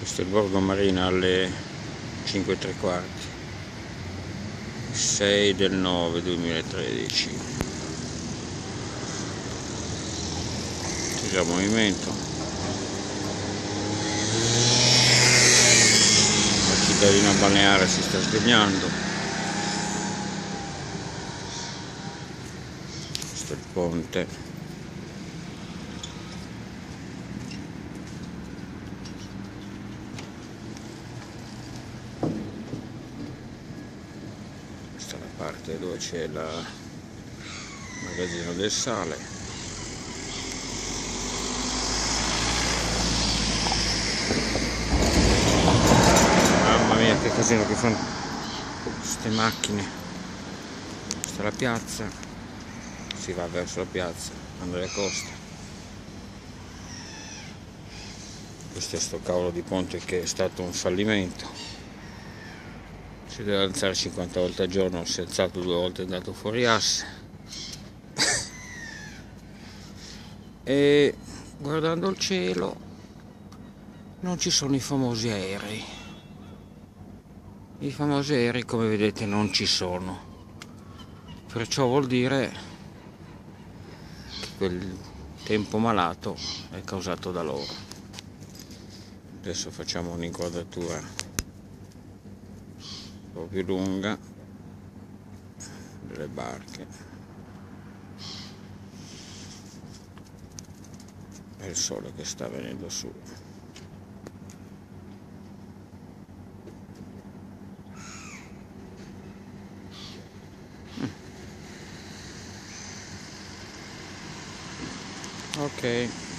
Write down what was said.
questo è il borgo marina alle 5 e tre quarti. 6 del 9 2013 c'è movimento. La cittadina balneare si sta svegliando questo è il ponte parte dove c'è il magazzino del sale. Mamma mia che casino che fanno queste macchine. Questa è la piazza. Si va verso la piazza Andrea Costa questo è sto cavolo di ponte che è stato un fallimento si deve alzare 50 volte al giorno si è alzato due volte è andato fuori asse. E guardando il cielo non ci sono i famosi aerei. I famosi aerei come vedete non ci sono. Perciò vuol dire che quel tempo malato è causato da loro. Adesso facciamo un'inquadratura. un po' più lunga delle barche. E il sole che sta venendo su. Ok